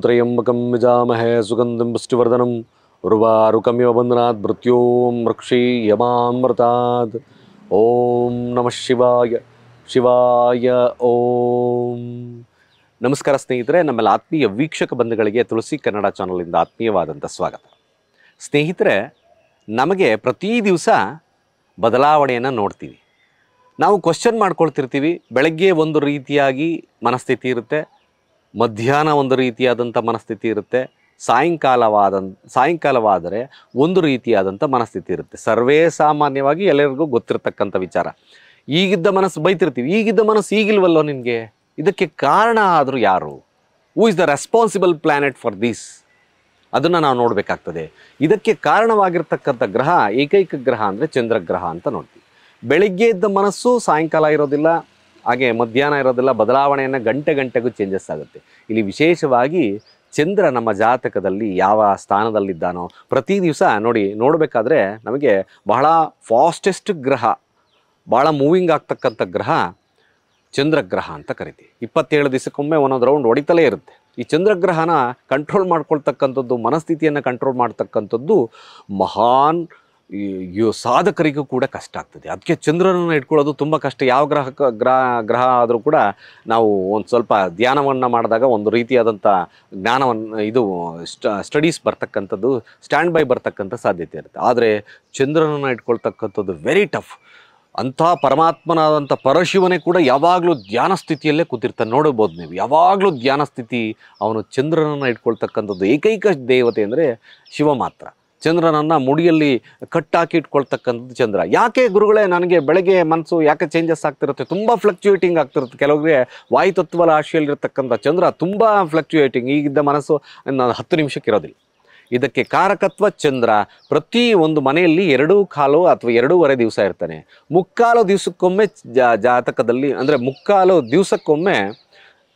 ತ್ರಯಂಬಕಂ विजामहे ಸುಗಂಧಂ ಪುಷ್ಟಿವರ್ಧನಂ उर्वारुकमिव बन्धनात् ರಕ್ಷಿ ಯಮಾಮೃತಾತ್ ಓಂ ನಮಃ ಶಿವಾಯ ಶಿವಾಯ ಓಂ ನಮಸ್ಕಾರ ಸ್ನೇಹಿತರೆ ನಮ್ಮಲ್ಲಿ ಆತ್ಮೀಯ ವೀಕ್ಷಕ ಬಂಧುಗಳಿಗೆ ತುಳಸಿ ಕನ್ನಡ ಚಾನಲಿಂದ ಆತ್ಮೀಯವಾದಂಥ ಸ್ವಾಗತ. ಸ್ನೇಹಿತರೆ, ನಮಗೆ ಪ್ರತಿ ದಿವಸ ಬದಲಾವಣೆಯನ್ನು ನೋಡ್ತೀವಿ. ನಾವು ಕ್ವಶನ್ ಮಾಡ್ಕೊಳ್ತಿರ್ತೀವಿ, ಬೆಳಗ್ಗೆ ಒಂದು ರೀತಿಯಾಗಿ ಮನಸ್ಥಿತಿ ಇರುತ್ತೆ ಮಧ್ಯಾಹ್ನ ಒಂದು ರೀತಿಯಾದಂಥ ಮನಸ್ಥಿತಿ ಇರುತ್ತೆ. ಸಾಯಂಕಾಲವಾದ, ಸಾಯಂಕಾಲವಾದರೆ ಒಂದು ರೀತಿಯಾದಂಥ ಮನಸ್ಥಿತಿ ಇರುತ್ತೆ. ಸರ್ವೇ ಸಾಮಾನ್ಯವಾಗಿ ಎಲ್ಲರಿಗೂ ಗೊತ್ತಿರತಕ್ಕಂಥ ವಿಚಾರ. ಈಗಿದ್ದ ಮನಸ್ಸು ಬೈತಿರ್ತೀವಿ. ಈಗಿದ್ದ ಮನಸ್ಸು ಈಗಿಲ್ವಲ್ಲೋ ನಿನಗೆ? ಇದಕ್ಕೆ ಕಾರಣ ಆದರೂ ಯಾರು? Who is the responsible planet for this ಅದನ್ನು ನಾವು ನೋಡಬೇಕಾಗ್ತದೆ. ಇದಕ್ಕೆ ಕಾರಣವಾಗಿರ್ತಕ್ಕಂಥ ಗ್ರಹ ಏಕೈಕ ಗ್ರಹ ಅಂದರೆ ಚಂದ್ರಗ್ರಹ ಅಂತ ನೋಡ್ತೀವಿ. ಬೆಳಿಗ್ಗೆ ಇದ್ದ ಮನಸ್ಸು ಸಾಯಂಕಾಲ ಇರೋದಿಲ್ಲ. ಹಾಗೆ ಮಧ್ಯಾಹ್ನ ಇರೋದೆಲ್ಲ ಬದಲಾವಣೆಯನ್ನು ಗಂಟೆ ಗಂಟೆಗೂ ಚೇಂಜಸ್ ಆಗುತ್ತೆ. ಇಲ್ಲಿ ವಿಶೇಷವಾಗಿ ಚಂದ್ರ ನಮ್ಮ ಜಾತಕದಲ್ಲಿ ಯಾವ ಸ್ಥಾನದಲ್ಲಿದ್ದಾನೋ ಪ್ರತಿ ದಿವಸ ನೋಡಿ ನೋಡಬೇಕಾದ್ರೆ ನಮಗೆ ಬಹಳ ಫಾಸ್ಟೆಸ್ಟ್ ಗ್ರಹ ಭಾಳ ಮೂವಿಂಗ್ ಆಗ್ತಕ್ಕಂಥ ಗ್ರಹ ಚಂದ್ರಗ್ರಹ ಅಂತ ಕರಿತೀವಿ. ಇಪ್ಪತ್ತೇಳು ದಿವಸಕ್ಕೊಮ್ಮೆ ಒಂದೊಂದು ರೌಂಡ್ ಹೊಡಿತಲೇ ಇರುತ್ತೆ. ಈ ಚಂದ್ರಗ್ರಹನ ಕಂಟ್ರೋಲ್ ಮಾಡ್ಕೊಳ್ತಕ್ಕಂಥದ್ದು, ಮನಸ್ಥಿತಿಯನ್ನು ಕಂಟ್ರೋಲ್ ಮಾಡ್ತಕ್ಕಂಥದ್ದು ಮಹಾನ್ ಈ ಸಾಧಕರಿಗೂ ಕೂಡ ಕಷ್ಟ ಆಗ್ತದೆ. ಅದಕ್ಕೆ ಚಂದ್ರನನ್ನು ಇಟ್ಕೊಳ್ಳೋದು ತುಂಬ ಕಷ್ಟ. ಯಾವ ಗ್ರಹ ಗ್ರಹ ಗ್ರಹ ಆದರೂ ಕೂಡ ನಾವು ಒಂದು ಸ್ವಲ್ಪ ಧ್ಯಾನವನ್ನು ಮಾಡಿದಾಗ ಒಂದು ರೀತಿಯಾದಂಥ ಜ್ಞಾನವನ್ನು, ಇದು ಸ್ಟಡೀಸ್ ಬರ್ತಕ್ಕಂಥದ್ದು, ಸ್ಟ್ಯಾಂಡ್ ಬೈ ಬರ್ತಕ್ಕಂಥ ಸಾಧ್ಯತೆ ಇರುತ್ತೆ. ಆದರೆ ಚಂದ್ರನನ್ನು ಇಟ್ಕೊಳ್ತಕ್ಕಂಥದ್ದು ವೆರಿ ಟಫ್ ಅಂಥ ಪರಮಾತ್ಮನಾದಂಥ ಪರಶಿವನೇ ಕೂಡ ಯಾವಾಗಲೂ ಧ್ಯಾನ ಸ್ಥಿತಿಯಲ್ಲೇ ಕೂತಿರ್ತಾನೆ. ನೋಡಬಹುದು ನೀವು. ಯಾವಾಗಲೂ ಧ್ಯಾನ ಸ್ಥಿತಿ ಅವನು ಚಂದ್ರನನ್ನು ಇಟ್ಕೊಳ್ತಕ್ಕಂಥದ್ದು ಏಕೈಕ ದೇವತೆ ಅಂದರೆ ಶಿವ ಮಾತ್ರ. ಚಂದ್ರನನ್ನು ಮುಡಿಯಲ್ಲಿ ಕಟ್ಟಾಕಿ ಇಟ್ಕೊಳ್ತಕ್ಕಂಥದ್ದು ಚಂದ್ರ. ಯಾಕೆ ಗುರುಗಳೇ ನನಗೆ ಬೆಳಗ್ಗೆ ಮನಸ್ಸು ಯಾಕೆ ಚೇಂಜಸ್ ಆಗ್ತಿರುತ್ತೆ? ತುಂಬ ಫ್ಲಕ್ಚುಯೇಟಿಂಗ್ ಆಗ್ತಿರುತ್ತೆ. ಕೆಲವರಿಗೆ ವಾಯುತತ್ವ ರಾಶಿಯಲ್ಲಿರ್ತಕ್ಕಂಥ ಚಂದ್ರ ತುಂಬ ಫ್ಲಕ್ಚುಯೇಟಿಂಗ್ ಈಗಿದ್ದ ಮನಸ್ಸು ನಾನು ಹತ್ತು ನಿಮಿಷಕ್ಕೆ ಇರೋದಿಲ್ಲ. ಇದಕ್ಕೆ ಕಾರಕತ್ವ ಚಂದ್ರ ಪ್ರತಿ ಒಂದು ಮನೆಯಲ್ಲಿ ಎರಡೂ ಕಾಲು ಅಥವಾ ಎರಡೂವರೆ ದಿವಸ ಇರ್ತಾನೆ. ಮುಕ್ಕಾಲು ದಿವಸಕ್ಕೊಮ್ಮೆ ಜಾತಕದಲ್ಲಿ, ಅಂದರೆ ಮುಕ್ಕಾಲು ದಿವಸಕ್ಕೊಮ್ಮೆ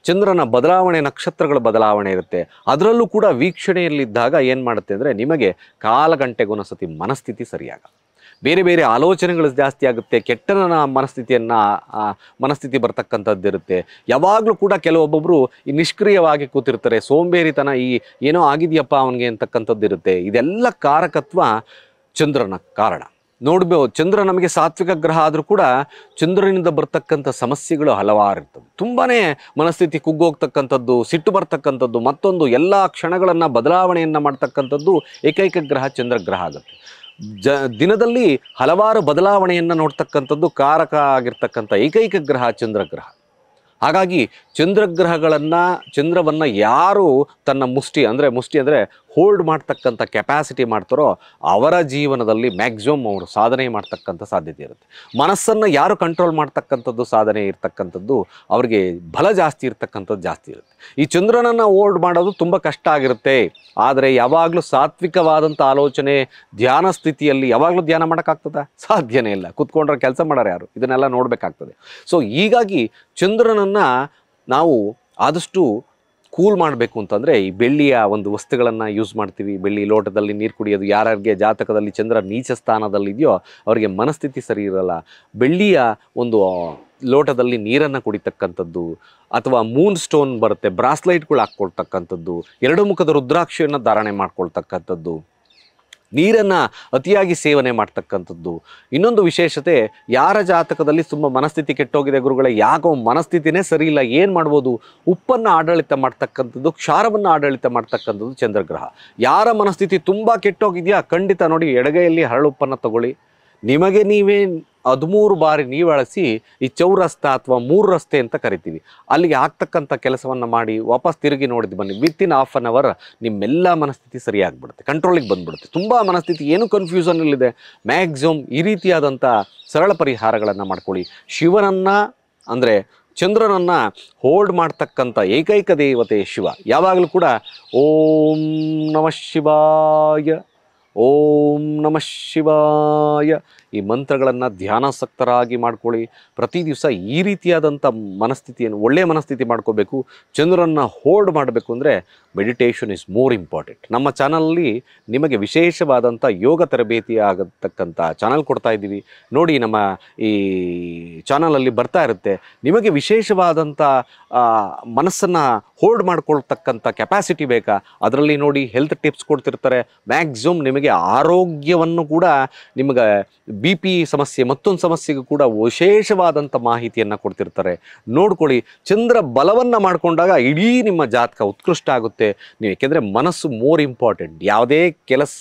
ಚಂದ್ರನ ಬದಲಾವಣೆ, ನಕ್ಷತ್ರಗಳ ಬದಲಾವಣೆ ಇರುತ್ತೆ. ಅದರಲ್ಲೂ ಕೂಡ ವೀಕ್ಷಣೆಯಲ್ಲಿದ್ದಾಗ ಏನು ಮಾಡುತ್ತೆ ಅಂದರೆ ನಿಮಗೆ ಕಾಲಗಂಟೆಗೊಂದೊಂದ್ಸತಿ ಮನಸ್ಥಿತಿ ಸರಿಯಾಗ ಬೇರೆ ಬೇರೆ ಆಲೋಚನೆಗಳು ಜಾಸ್ತಿ ಆಗುತ್ತೆ ಕೆಟ್ಟನ ಮನಸ್ಥಿತಿಯನ್ನು ಮನಸ್ಥಿತಿ ಬರ್ತಕ್ಕಂಥದ್ದು ಇರುತ್ತೆ. ಯಾವಾಗಲೂ ಕೂಡ ಕೆಲವೊಬ್ಬೊಬ್ಬರು ಈ ನಿಷ್ಕ್ರಿಯವಾಗಿ ಕೂತಿರ್ತಾರೆ. ಸೋಂಬೇರಿತನ ಈ ಏನೋ ಆಗಿದೆಯಪ್ಪ ಅವನಿಗೆ ಅಂತಕ್ಕಂಥದ್ದು ಇರುತ್ತೆ. ಇದೆಲ್ಲ ಕಾರಕತ್ವ ಚಂದ್ರನ ಕಾರಣ. ನೋಡ್ಬೋದು ಚಂದ್ರ ನಮಗೆ ಸಾತ್ವಿಕ ಗ್ರಹ ಆದರೂ ಕೂಡ ಚಂದ್ರನಿಂದ ಬರ್ತಕ್ಕಂಥ ಸಮಸ್ಯೆಗಳು ಹಲವಾರು ಇರ್ತವೆ ತುಂಬಾ ಮನಸ್ಥಿತಿ ಕುಗ್ಗೋಗ್ತಕ್ಕಂಥದ್ದು, ಸಿಟ್ಟು ಬರ್ತಕ್ಕಂಥದ್ದು, ಮತ್ತೊಂದು ಎಲ್ಲ ಕ್ಷಣಗಳನ್ನು ಬದಲಾವಣೆಯನ್ನು ಮಾಡ್ತಕ್ಕಂಥದ್ದು ಏಕೈಕ ಗ್ರಹ ಚಂದ್ರಗ್ರಹ ಆಗುತ್ತೆ. ಜ, ದಿನದಲ್ಲಿ ಹಲವಾರು ಬದಲಾವಣೆಯನ್ನು ನೋಡ್ತಕ್ಕಂಥದ್ದು ಕಾರಕ ಆಗಿರ್ತಕ್ಕಂಥ ಏಕೈಕ ಗ್ರಹ ಚಂದ್ರಗ್ರಹ ಹಾಗಾಗಿ ಚಂದ್ರಗ್ರಹಗಳನ್ನು ಚಂದ್ರವನ್ನು ಯಾರು ತನ್ನ ಮುಷ್ಟಿ ಅಂದರೆ ಮುಷ್ಟಿ ಅಂದರೆ ಹೋಲ್ಡ್ ಮಾಡ್ತಕ್ಕಂಥ ಕೆಪ್ಯಾಸಿಟಿ ಮಾಡ್ತಾರೋ ಅವರ ಜೀವನದಲ್ಲಿ ಮ್ಯಾಕ್ಸಿಮಮ್ ಅವರು ಸಾಧನೆ ಮಾಡ್ತಕ್ಕಂಥ ಸಾಧ್ಯತೆ ಇರುತ್ತೆ. ಮನಸ್ಸನ್ನು ಯಾರು ಕಂಟ್ರೋಲ್ ಮಾಡ್ತಕ್ಕಂಥದ್ದು ಸಾಧನೆ ಇರ್ತಕ್ಕಂಥದ್ದು ಅವರಿಗೆ ಬಲ ಜಾಸ್ತಿ ಇರ್ತಕ್ಕಂಥದ್ದು ಜಾಸ್ತಿ ಇರುತ್ತೆ. ಈ ಚಂದ್ರನನ್ನು ಹೋಲ್ಡ್ ಮಾಡೋದು ತುಂಬ ಕಷ್ಟ ಆಗಿರುತ್ತೆ. ಆದರೆ ಯಾವಾಗಲೂ ಸಾತ್ವಿಕವಾದಂಥ ಆಲೋಚನೆ, ಧ್ಯಾನ ಸ್ಥಿತಿಯಲ್ಲಿ ಯಾವಾಗಲೂ ಧ್ಯಾನ ಮಾಡೋಕ್ಕಾಗ್ತದ? ಸಾಧ್ಯನೇ ಇಲ್ಲ. ಕುತ್ಕೊಂಡ್ರೆ ಕೆಲಸ ಮಾಡೋರು ಯಾರು? ಇದನ್ನೆಲ್ಲ ನೋಡಬೇಕಾಗ್ತದೆ. ಸೊ ಹೀಗಾಗಿ ಚಂದ್ರನನ್ನು ನಾವು ಆದಷ್ಟು ಕೂಲ್ ಮಾಡಬೇಕು ಅಂತಂದರೆ ಈ ಬೆಳ್ಳಿಯ ಒಂದು ವಸ್ತುಗಳನ್ನು ಯೂಸ್ ಮಾಡ್ತೀವಿ. ಬೆಳ್ಳಿ ಲೋಟದಲ್ಲಿ ನೀರು ಕುಡಿಯೋದು ಯಾರ್ಯಾರಿಗೆ ಜಾತಕದಲ್ಲಿ ಚಂದ್ರ ನೀಚ ಸ್ಥಾನದಲ್ಲಿದೆಯೋ ಅವರಿಗೆ ಮನಸ್ಥಿತಿ ಸರಿ ಇರಲ್ಲ. ಬೆಳ್ಳಿಯ ಒಂದು ಲೋಟದಲ್ಲಿ ನೀರನ್ನು ಕುಡಿತಕ್ಕಂಥದ್ದು ಅಥವಾ ಮೂನ್ ಸ್ಟೋನ್ ಬರುತ್ತೆ ಬ್ರಾಸ್ಲೈಟ್ಗಳು ಹಾಕ್ಕೊಳ್ತಕ್ಕಂಥದ್ದು, ಎರಡು ಮುಖದ ರುದ್ರಾಕ್ಷಿಯನ್ನು ಧಾರಣೆ ಮಾಡ್ಕೊಳ್ತಕ್ಕಂಥದ್ದು. ನೀರನ್ನು ಅತಿಯಾಗಿ ಸೇವನೆ ಮಾಡ್ತಕ್ಕಂಥದ್ದು. ಇನ್ನೊಂದು ವಿಶೇಷತೆ, ಯಾರ ಜಾತಕದಲ್ಲಿ ತುಂಬ ಮನಸ್ಥಿತಿ ಕೆಟ್ಟೋಗಿದೆ ಗುರುಗಳ, ಯಾಕೋ ಮನಸ್ಥಿತಿನೇ ಸರಿ ಇಲ್ಲ ಏನು ಮಾಡ್ಬೋದು? ಉಪ್ಪನ್ನು ಆಡಳಿತ ಮಾಡ್ತಕ್ಕಂಥದ್ದು, ಕ್ಷಾರವನ್ನು ಆಡಳಿತ ಮಾಡ್ತಕ್ಕಂಥದ್ದು ಚಂದ್ರಗ್ರಹ. ಯಾರ ಮನಸ್ಥಿತಿ ತುಂಬ ಕೆಟ್ಟೋಗಿದೆಯಾ, ಖಂಡಿತ ನೋಡಿ ಎಡಗೈಯಲ್ಲಿ ಹರಳುಪ್ಪನ್ನು ತಗೊಳ್ಳಿ. ನಿಮಗೆ ನೀವೇ ಹದಿಮೂರು ಬಾರಿ ನೀವು ಅಳಿಸಿ ಈ ಚೌರಸ್ತೆ ಅಥವಾ ಮೂರು ರಸ್ತೆ ಅಂತ ಕರಿತೀವಿ. ಅಲ್ಲಿಗೆ ಆಗ್ತಕ್ಕಂಥ ಕೆಲಸವನ್ನು ಮಾಡಿ ವಾಪಸ್ ತಿರುಗಿ ನೋಡಿದ್ದು ಬನ್ನಿ. Within half an hour ನಿಮ್ಮೆಲ್ಲ ಮನಸ್ಥಿತಿ ಸರಿಯಾಗ್ಬಿಡುತ್ತೆ. ಕಂಟ್ರೋಲಿಗೆ ಬಂದ್ಬಿಡುತ್ತೆ. ತುಂಬ ಮನಸ್ಥಿತಿ, ಏನು ಕನ್ಫ್ಯೂಷನಲ್ಲಿದೆ ಮ್ಯಾಕ್ಸಿಮಮ್ ಈ ರೀತಿಯಾದಂಥ ಸರಳ ಪರಿಹಾರಗಳನ್ನು ಮಾಡ್ಕೊಳ್ಳಿ. ಶಿವನನ್ನು ಅಂದರೆ ಚಂದ್ರನನ್ನು ಹೋಲ್ಡ್ ಮಾಡ್ತಕ್ಕಂಥ ಏಕೈಕ ದೇವತೆ ಶಿವ. ಯಾವಾಗಲೂ ಕೂಡ ಓಂ ನಮಃ ಶಿವಾಯ. ಓಂ ನಮಃ ಶಿವಾಯ. ಈ ಮಂತ್ರಗಳನ್ನು ಧ್ಯಾನಾಸಕ್ತರಾಗಿ ಮಾಡ್ಕೊಳ್ಳಿ. ಪ್ರತಿ ದಿವಸ ಈ ರೀತಿಯಾದಂಥ ಮನಸ್ಥಿತಿಯನ್ನು ಒಳ್ಳೆಯ ಮನಸ್ಥಿತಿ ಮಾಡ್ಕೋಬೇಕು. ಚಂದ್ರನ್ನ ಹೋಲ್ಡ್ ಮಾಡಬೇಕು ಅಂದರೆ ಮೆಡಿಟೇಷನ್ ಇಸ್ ಮೋರ್ ಇಂಪಾರ್ಟೆಂಟ್ ನಮ್ಮ ಚಾನಲಲ್ಲಿ ನಿಮಗೆ ವಿಶೇಷವಾದಂಥ ಯೋಗ ತರಬೇತಿ ಆಗತಕ್ಕಂಥ ಚಾನಲ್ ಕೊಡ್ತಾ ಇದ್ದೀವಿ. ನೋಡಿ ನಮ್ಮ ಈ ಚಾನಲಲ್ಲಿ ಬರ್ತಾ ಇರುತ್ತೆ. ನಿಮಗೆ ವಿಶೇಷವಾದಂಥ ಮನಸ್ಸನ್ನು ಹೋಲ್ಡ್ ಮಾಡ್ಕೊಳ್ತಕ್ಕಂಥ ಕೆಪಾಸಿಟಿ ಬೇಕಾ? ಅದರಲ್ಲಿ ನೋಡಿ ಹೆಲ್ತ್ ಟಿಪ್ಸ್ ಕೊಡ್ತಿರ್ತಾರೆ. ಮ್ಯಾಕ್ಸಿಮಮ್ ನಿಮಗೆ ಆರೋಗ್ಯವನ್ನು ಕೂಡ ನಿಮಗೆ ಬಿ ಪಿ ಸಮಸ್ಯೆ, ಮತ್ತೊಂದು ಸಮಸ್ಯೆಗೂ ಕೂಡ ವಿಶೇಷವಾದಂಥ ಮಾಹಿತಿಯನ್ನು ಕೊಡ್ತಿರ್ತಾರೆ. ನೋಡ್ಕೊಳ್ಳಿ, ಚಂದ್ರ ಬಲವನ್ನು ಮಾಡಿಕೊಂಡಾಗ ಇಡೀ ನಿಮ್ಮ ಜಾತಕ ಉತ್ಕೃಷ್ಟ ಆಗುತ್ತೆ. ನೀವು ಏಕೆಂದರೆ ಮನಸ್ಸು ಮೋರ್ ಇಂಪಾರ್ಟೆಂಟ್ ಯಾವುದೇ ಕೆಲಸ,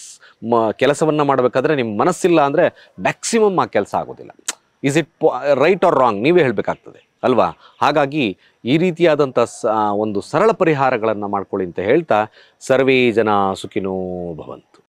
ಮ, ಕೆಲಸವನ್ನು ಮಾಡಬೇಕಾದ್ರೆ ನಿಮ್ಮ ಮನಸ್ಸಿಲ್ಲ ಅಂದರೆ ಮ್ಯಾಕ್ಸಿಮಮ್ ಆ ಕೆಲಸ ಆಗೋದಿಲ್ಲ. Is it right or wrong ನೀವೇ ಹೇಳಬೇಕಾಗ್ತದೆ. ಅಲ್ವಾ? ಹಾಗಾಗಿ ಈ ರೀತಿಯಾದಂಥ ಸ ಒಂದು ಸರಳ ಪರಿಹಾರಗಳನ್ನು ಮಾಡ್ಕೊಳ್ಳಿ ಅಂತ ಹೇಳ್ತಾ ಸರ್ವೇ ಜನ ಸುಖಿನೋ ಭವಂತು.